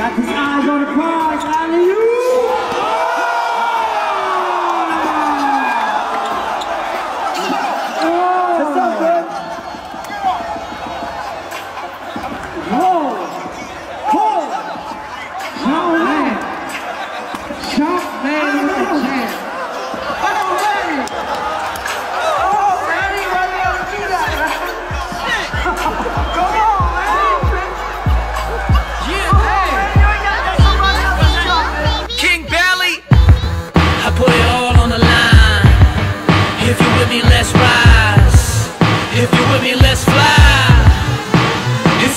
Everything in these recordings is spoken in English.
Got his eyes on the prize. Alley-oop!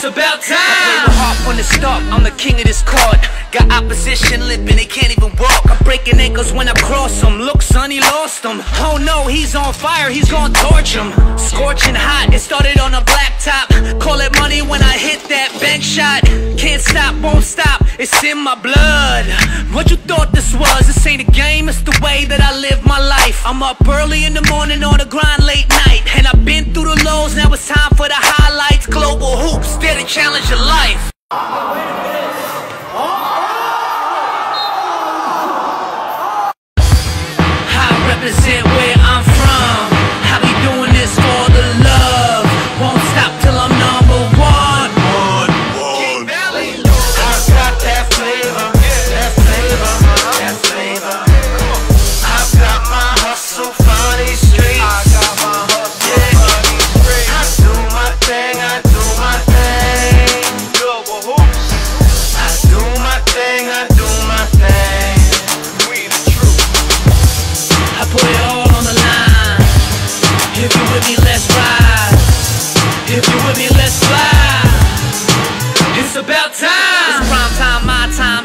It's about time. I harp from the start. I'm the king of this court. Got opposition limping, they can't even walk. I'm breaking ankles when I cross them. Look, son, he lost them. Oh no, he's on fire, he's gonna torch him. Scorching hot, it started on a blacktop. Call it money when I hit that bank shot. Can't stop, won't stop, it's in my blood. What you thought this was? This ain't a game, it's the way that I live my life. I'm up early in the morning on the grind late night. And I've been through the lows, now it's time for the highlights. Global hoops, there to challenge your life.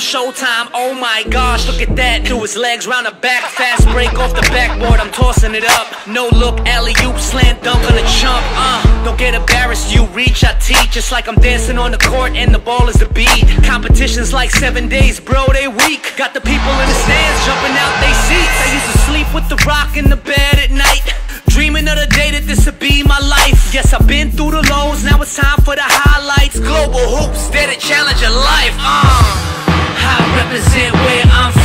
Showtime. Oh my gosh, look at that. Do his legs round the back, fast break off the backboard. I'm tossing it up. No look, alley oop, slam dunk on the chump. Uh, don't get embarrassed. You reach, I teach. It's like I'm dancing on the court and the ball is the beat. Competition's like seven days, bro. They weak. Got the people in the stands jumping out they seats. I used to sleep with the rock in the bed at night. Dreaming of the day that this would be my life. Yes, I've been through the lows, now it's time for the highlights. Global hoops, there to challenge your life. Uh, I represent where I'm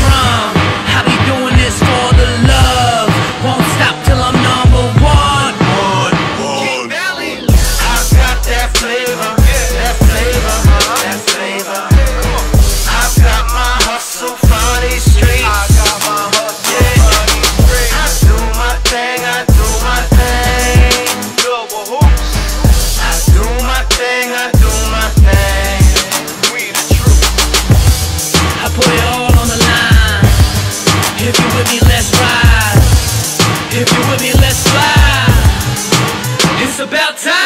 time.